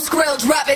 Skrill, drop.